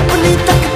अपनी तक